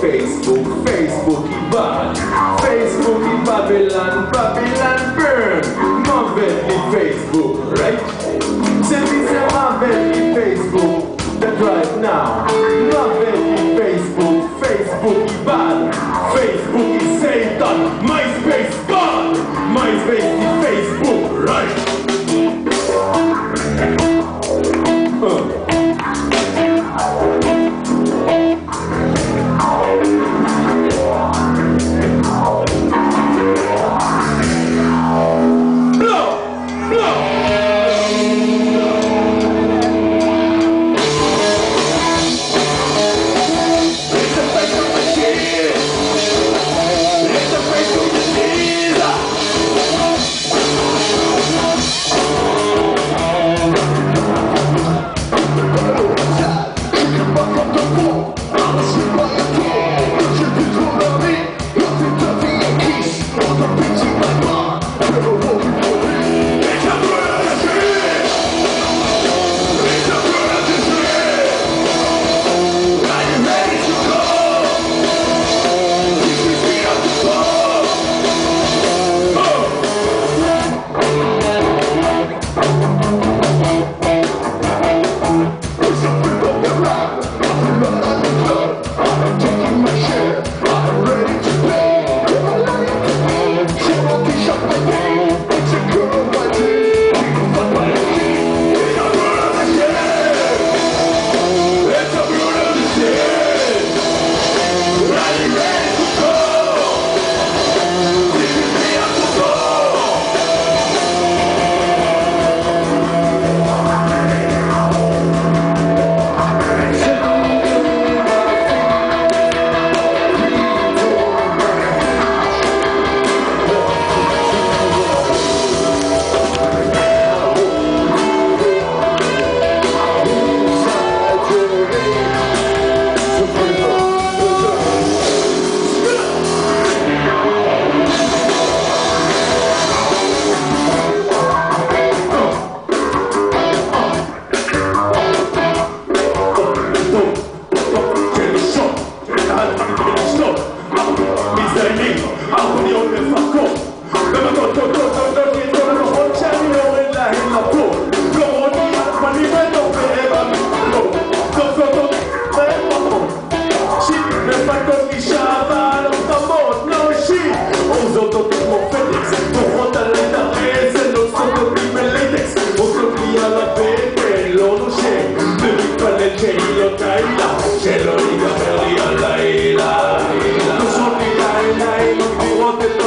Facebook, Facebook e bad. Facebook e Babylon, Babylon burn. Marvel e Facebook, right? Me say Marvel e Facebook, that right now. Marvel e Facebook, Facebook e bad. Facebook e Satan, MySpace God. MySpace e Facebook, right? se Hyppälle tei jo täitä Se loika peliä laila Jos on mitä ei näin Vuotet